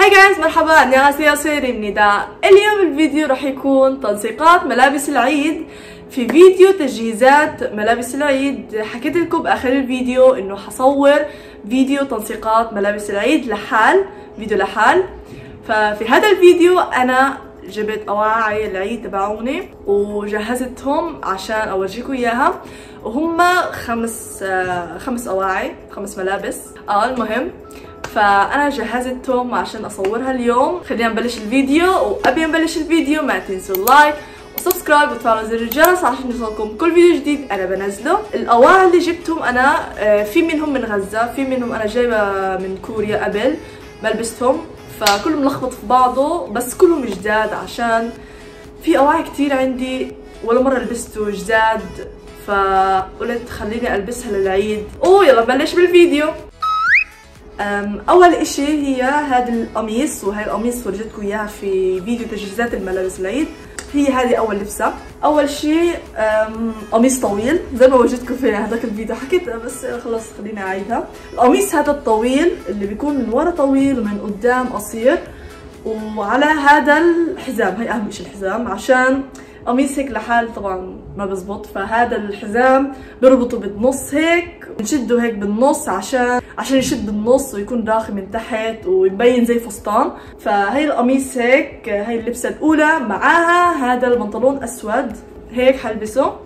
هاي جايز مرحبا 안녕하세요 سيريمنيدا اليوم الفيديو راح يكون تنسيقات ملابس العيد في فيديو تجهيزات ملابس العيد حكيت لكم باخر الفيديو انه حصور فيديو تنسيقات ملابس العيد لحال فيديو لحال ففي هذا الفيديو انا جبت اواعي العيد تبعوني وجهزتهم عشان اورجيكم اياها وهم خمس آه، خمس اواعي خمس ملابس اه المهم فأنا جهزتهم عشان أصورها اليوم. خلينا نبلش الفيديو. وقبل نبلش الفيديو ما تنسوا ال like و subscribe وتفعلوا زر الجرس عشان يوصلكم كل فيديو جديد. أنا بنزله. الاواعي اللي جبتهم أنا آه، في منهم من غزة في منهم أنا جايبة من كوريا قبل ما لبستهم فكله ملخبط في بعضه بس كلهم جداد عشان في اواعي كتير عندي. ولا مرة لبسته جداد فقلت خليني ألبسها للعيد. أوه يلا نبلش بالفيديو. أول إشي هي هذا القميص وهي القميص فرجتكم إياها في فيديو تجهيزات الملابس العيد. هي هذه أول لبسة. أول شيء قميص طويل. زي ما وجدتكم في هذاك الفيديو حكيتها بس خلص خليني أعيدها. القميص هذا الطويل اللي بيكون من ورا طويل ومن قدام قصير. وعلى هذا الحزام هي أهم شيء الحزام عشان قميص هيك لحال طبعا ما بزبط فهذا الحزام بربطه بالنص هيك بنشده هيك بالنص عشان عشان يشد بالنص ويكون راخي من تحت ويبين زي فستان. فهي القميص هيك هي اللبسة الأولى. معاها هذا البنطلون أسود هيك حلبسه.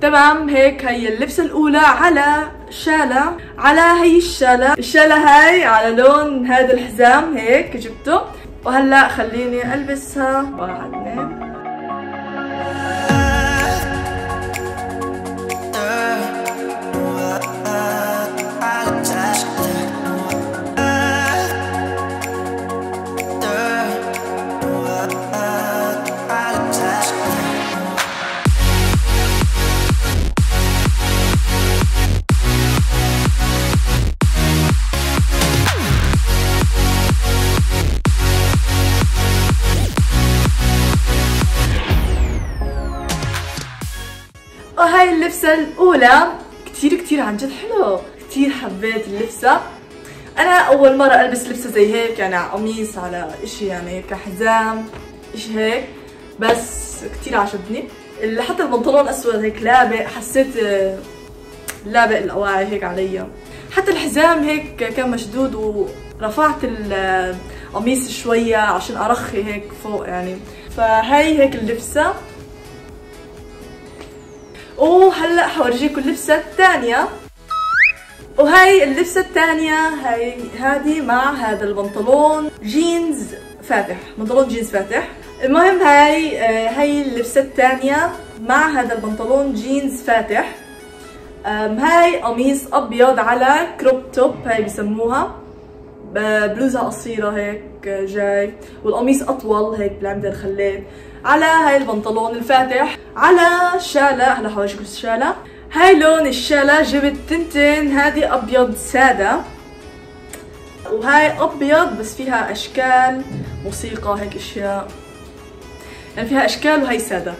تمام هيك هي اللبسة الأولى على شالة على هي الشالة. الشالة هاي على لون هذا الحزام هيك جبته. وهلا خليني ألبسها. واحد اللبسة الأولى. كتير كتير عن جد حلو. كتير حبيت اللبسة. أنا أول مرة ألبس لبسة زي هيك يعني على قميص على إشي يعني كحزام إشي هيك. بس كتير عجبني. حتى البنطلون أسود هيك لابق حسيت لابق الأواعي هيك علي. حتى الحزام هيك كان مشدود ورفعت القميص شوية عشان أرخي هيك فوق يعني. فهي هيك اللبسة. وهلا حورجيكم اللبسة الثانية. وهي اللبسة الثانية هي هذه مع هذا البنطلون جينز فاتح بنطلون جينز فاتح. المهم هاي آه، هي اللبسة الثانية مع هذا البنطلون جينز فاتح. هاي قميص أبيض على crop top هاي بسموها. بلوزة قصيرة هيك جاي. والقميص أطول هيك بالعمدة الخليل على هاي البنطلون الفاتح على شالة هلا حورجيكم الشالة هاي لون الشالة جبت تنتين هذه أبيض سادة. وهاي أبيض بس فيها أشكال موسيقى هيك أشياء. يعني فيها أشكال وهي سادة.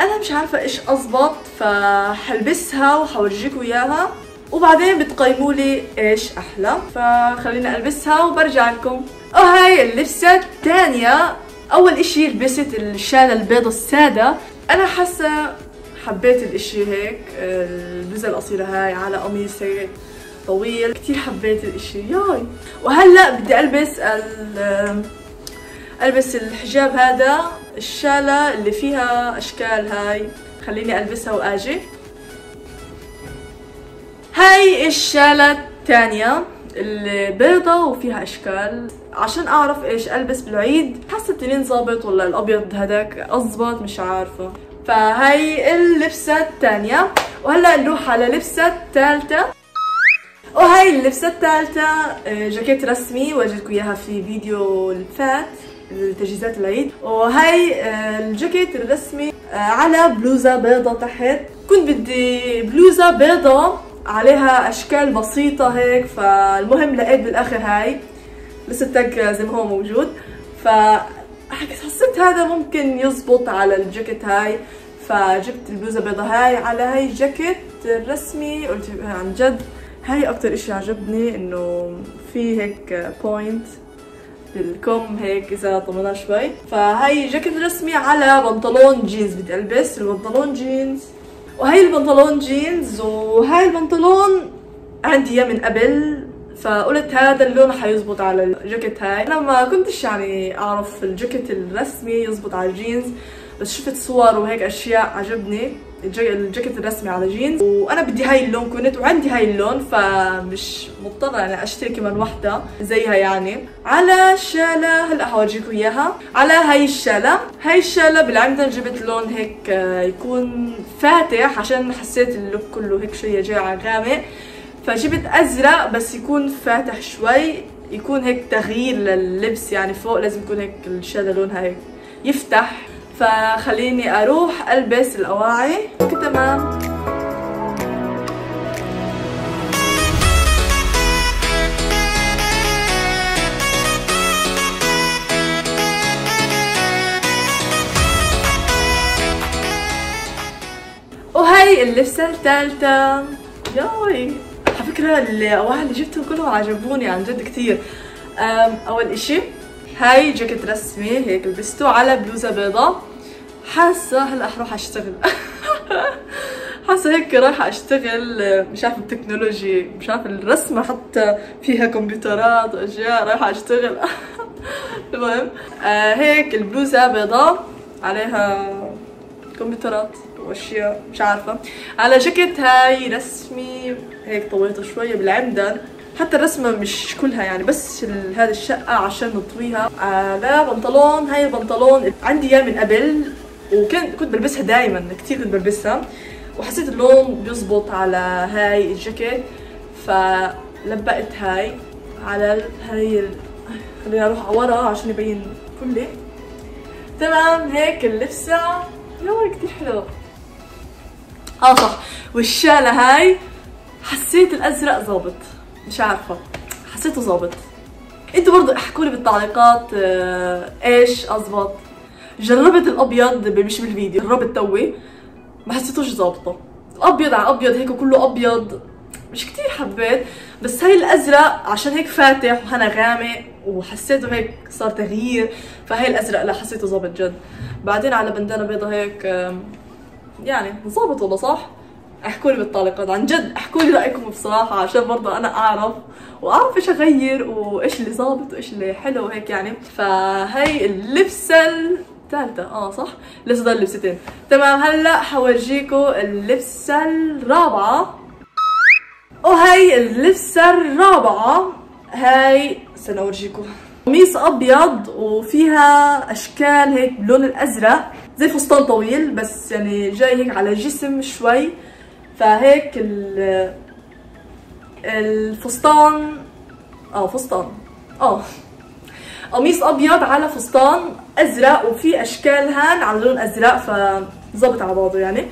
أنا مش عارفة إيش اضبط فحلبسها وحورجيكم اياها وبعدين بتقيموا لي إيش أحلى فخلينا ألبسها وبرجع لكم. وهاي اللبسة الثانية أول إشي لبست الشاله البيضة السادة. أنا حاسة حبيت الإشي هيك البلوزه القصيره هاي على قميص هيك طويل. كتير حبيت الإشي ياي. وهلأ بدي ألبس ال ألبس الحجاب هذا الشالة اللي فيها أشكال هاي. خليني ألبسها وأجي. هاي الشالة الثانية البيضة وفيها إشكال. عشان أعرف إيش ألبس بالعيد حاسة التنين ظابط ولا الأبيض هداك اظبط مش عارفة. فهاي اللبسة الثانية وهلأ نروح على اللبسة الثالثة وهاي اللبسة الثالثة جاكيت رسمي ورجيتكم إياها في فيديو الفات تجهيزات العيد. وهاي آه، الجاكيت الرسمي آه، على بلوزة بيضة تحت. كنت بدي بلوزة بيضة عليها أشكال بسيطة هيك فالمهم لقيت بالآخر هاي لسه التاج زي ما هو موجود. ف حسيت هذا ممكن يزبط على الجاكيت هاي. فجبت البلوزة البيضة هاي على هاي الجاكيت الرسمي قلت عن جد هاي أكتر إشي عجبني إنه في هيك point بالكم هيك إذا طمنا شوي. فهي جاكيت رسمي على بنطلون جينز بدي ألبس. البنطلون جينز وهي البنطلون جينز وهاي البنطلون عندي إياه من قبل فقلت هذا اللون حيزبط على الجاكيت هاي. أنا ما كنتش يعني أعرف الجاكيت الرسمي يزبط على الجينز. بس شفت صور وهيك أشياء عجبني. الجاكيت الرسمي على جينز. وأنا بدي هاي اللون كنت وعندي هاي اللون فمش مضطرة يعني أشتري كمان وحدة زيها يعني. على الشالة هلأ حورجيكم إياها. على هاي الشالة هاي الشالة بالعمدة جبت لون هيك آه، يكون فاتح عشان حسيت اللوك كله هيك شوية جاي على غامق. فجبت أزرق بس يكون فاتح شوي يكون هيك تغيير لللبس يعني فوق لازم يكون هيك الشالة لونها هيك يفتح. فخليني أروح ألبس الأواعي. تمام. وهي اللبسة الثالثة. ياي. على فكرة الأواعي اللي جبتهم كلهم عجبوني عن جد كثير. أول إشي هاي جاكيت رسمي هيك لبسته على بلوزة بيضة. حاسة هلأ حروح أشتغل. حاسة هيك رايحة أشتغل مش عارفة التكنولوجي مش عارفة الرسمة حتى فيها كمبيوترات وأشياء رايحة أشتغل. المهم آه هيك البلوزة بيضاء عليها كمبيوترات وأشياء مش عارفة. على جاكيت هاي رسمي هيك طويته شوية بالعمدان حتى الرسمة مش كلها يعني بس هذه الشقة عشان نطويها. على بنطلون هاي البنطلون عندي إياه من قبل وكنت كنت بلبسها دائما كثير كنت بلبسها. وحسيت اللون بيزبط على هاي الجاكيت فلبقت هاي على هاي ال... خليني أروح ورا عشان يبين كلي تمام هيك اللبسة. يا كثير حلو. آه صح. والشالة هاي حسيت الأزرق ظابط مش عارفة. حسيته ظابط. أنتوا برضو احكوا لي بالتعليقات آه إيش أظبط. جربت الأبيض مش بالفيديو جربت توي ما حسيتوش ظابطة. ابيض على ابيض هيك كله أبيض. مش كتير حبيت بس هاي الأزرق عشان هيك فاتح وهنا غامق وحسيته هيك صار تغيير. فهي الأزرق لا حسيته ظابط جد. بعدين على بندانة بيضة هيك يعني ظابط والله صح؟ أحكوا لي بالتعليقات عن جد أحكوا لي رأيكم بصراحة عشان برضه أنا أعرف وأعرف إيش أغير وإيش اللي ظابط وإيش اللي حلو وهيك يعني. فهي اللبسه الثالثة. آه صح؟ لسه ضل لبستين تمام هلأ حورجيكم اللبسه الرابعة. وهي اللبسه الرابعة. هاي استنى قميص أبيض وفيها أشكال هيك باللون الأزرق. زي فستان طويل بس يعني جاي هيك على جسم شوي. فهيك الفستان آه فستان. آه. قميص أبيض على فستان أزرق وفي أشكال هان على لون أزرق فظبط على بعضه يعني.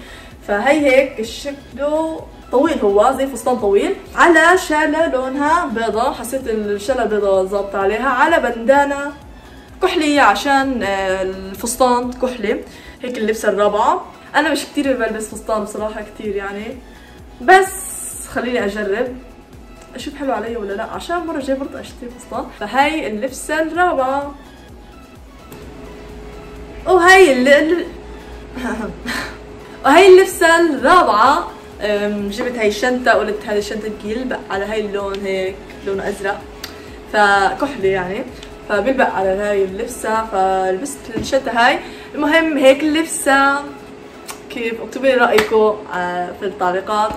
فهي هيك شكله طويل هو زي فستان طويل. على شالة لونها بيضة حسيت الشالة البيضة ظابطة عليها. على بندانة كحلية عشان الفستان كحلي. هيك اللبسة الرابعة. أنا مش كتير بلبس فستان بصراحة كتير يعني بس خليني أجرب أشوف حلو علي ولا لأ عشان المره الجايه برضه أشتري فستان. فهاي اللبسه الرابعه وهي اللي وهي اللبسه الرابعه جبت هاي الشنطة قلت هذه الشنطة يلبق على هاي اللون هيك لون أزرق. فكحلي يعني. فبيلبق على هاي اللبسة فلبست الشنطة هاي. المهم هيك اللبسة. كيف؟ اكتبوا لي رأيكم آه، في التعليقات.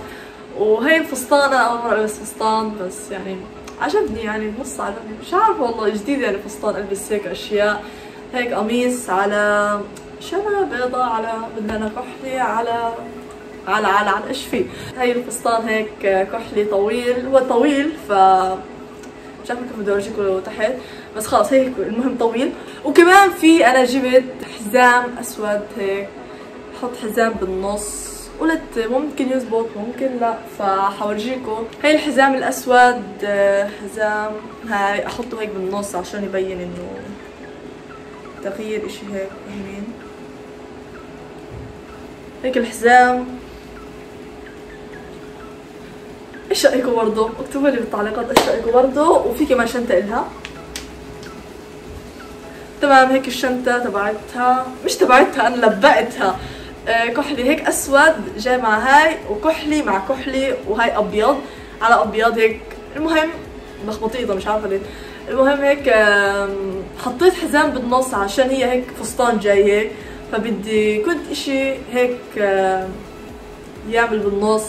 وهي الفستان أنا أول مرة ألبس فستان بس يعني عجبني يعني نص عجبني. مش عارفة والله جديد يعني فستان ألبس هيك أشياء. هيك قميص على شمعة بيضاء على بدنا كحلي على على على على إيش في. هي الفستان هيك كحلي طويل. هو طويل ف مش عارفة كيف بدي أورجيكم تحت. بس خلص هيك المهم طويل. وكمان في أنا جبت حزام أسود هيك. حط حزام بالنص قلت ممكن يزبط ممكن لا. فحورجيكم. هاي الحزام الأسود حزام. هاي أحطه هيك بالنص عشان يبين إنه تغيير إشي هيك فاهمين؟ هيك الحزام. إيش رايكم برضه. اكتبوا لي بالتعليقات إيش رايكم برضه. وفي كمان شنطة إلها. تمام هيك الشنطة تبعتها. مش تبعتها أنا لبقتها. آه، كحلي هيك أسود جاي مع هاي وكحلي مع كحلي وهاي أبيض على أبيض هيك. المهم مخبطيطه مش عارفة ليه. المهم هيك حطيت حزام بالنص عشان هي هيك فستان جاي هيك فبدي كنت إشي هيك يعمل بالنص.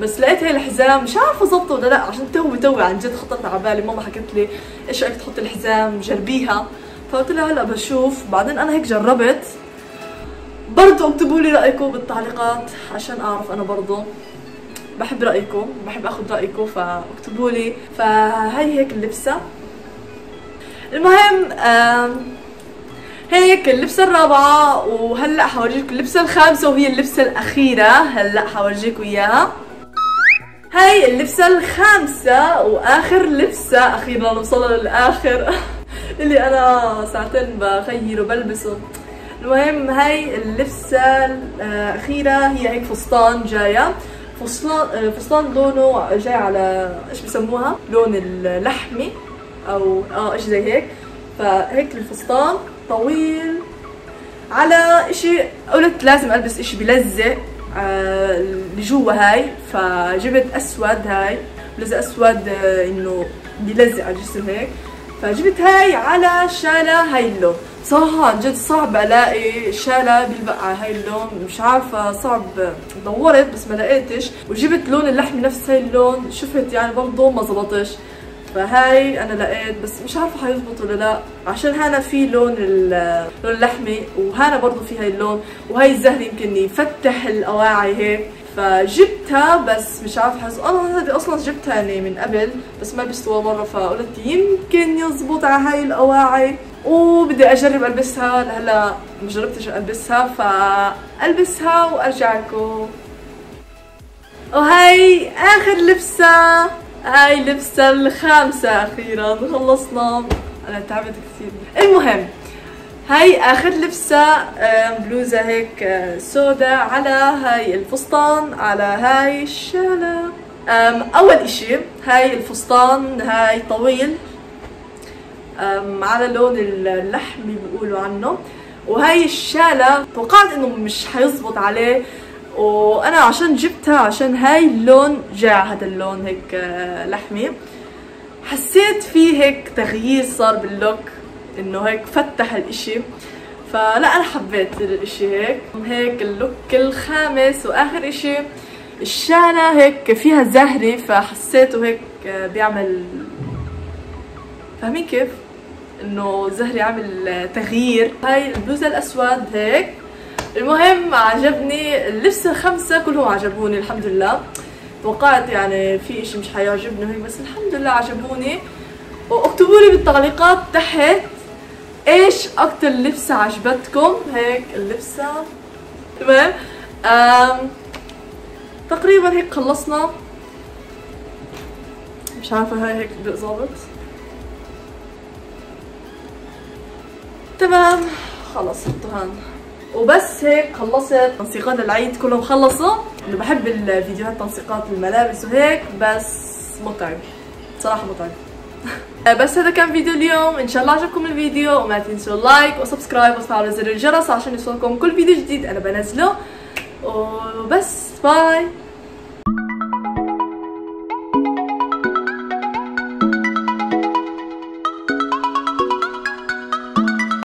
بس لقيت هي الحزام مش عارفة ظبطه ولا لأ. عشان توي توي عن جد خطرت على بالي. ماما حكت لي إيش رأيك تحطي الحزام جربيها؟ فقلت لها هلأ بشوف. بعدين أنا هيك جربت. برضو اكتبوا لي رأيكم بالتعليقات عشان أعرف أنا برضو بحب رأيكم بحب آخذ رأيكم فاكتبوا لي. فهي هيك اللبسة. المهم هيك اللبسة الرابعة وهلأ حورجيكم اللبسة الخامسة وهي اللبسة الأخيرة. هلأ حورجيكم إياها هاي اللبسة الخامسة وآخر لبسة. أخيرا وصلنا للآخر. اللي أنا ساعتين بخير وبلبسه. المهم هاي اللبسة الأخيرة هي هيك فستان جاية. فستان فستان لونه جاي على إيش بسموها؟ لون اللحمي أو آه إيش زي هيك. فهيك الفستان طويل. على إشي قلت لازم ألبس إشي بلزق آه اللي جوا هاي. فجبت أسود هاي لزق أسود آه إنه بيلزق على الجسم هيك. فجبت هاي على شالة هاي اللون. صراحة عن جد صعب ألاقي شالة بيلبق هاي اللون. مش عارفة صعب. دورت بس ما لقيتش. وجبت لون اللحم نفس هاي اللون. شفت يعني برضه ما زبطش. فهاي أنا لقيت بس مش عارفة حيزبط ولا لأ. عشان هنا في لون لون اللحمة وهنا برضه في هاي اللون. وهي الزهر يمكن يفتح الأواعي هيك. فجبتها بس مش عارفة حس أنا هذه أصلا جبتها يعني من قبل بس ما لبستها مرة. فقلت يمكن يزبط على هاي الأواعي. وبدي أجرب ألبسها لهلا ما جربتش ألبسها فألبسها وأرجع لكم. وهي آخر لبسة هاي لبسة الخامسة أخيرا خلصنا. أنا تعبت كثير. المهم هاي آخر لبسة بلوزة هيك آه، سودا على هاي الفستان على هاي الشالة. أول إشي هاي الفستان هاي طويل. على لون اللحمي بيقولوا عنه. وهاي الشالة توقعت إنه مش حيزبط عليه. وأنا عشان جبتها عشان هاي اللون جاع هذا اللون هيك آه، لحمي. حسيت فيه هيك تغيير صار باللوك إنه هيك فتح الإشي. فلا أنا حبيت الإشي هيك. هيك اللوك الخامس وآخر إشي. الشالة هيك فيها زهري فحسيته هيك آه، بيعمل فاهمين كيف؟ إنه زهري عامل تغيير. هاي البلوزة الأسود هيك. المهم عجبني اللبس الخمسة كلهم عجبوني الحمد لله. توقعت يعني في إشي مش حيعجبني هيك بس الحمد لله عجبوني. واكتبوا لي بالتعليقات تحت إيش أكتر لبسة عجبتكم. هيك اللبسة. تمام؟ تقريبا هيك خلصنا. مش عارفة هاي هيك ظابط تمام. خلص حطوا وبس هيك خلصت. تنسيقات العيد كلهم خلصوا. انه بحب الفيديوهات تنسيقات الملابس وهيك بس متعب. صراحة متعب. بس هذا كان فيديو اليوم. إن شاء الله عجبكم الفيديو. وما تنسوا like و subscribe وتفعلوا زر الجرس عشان يوصلكم كل فيديو جديد أنا بنزله. وبس bye.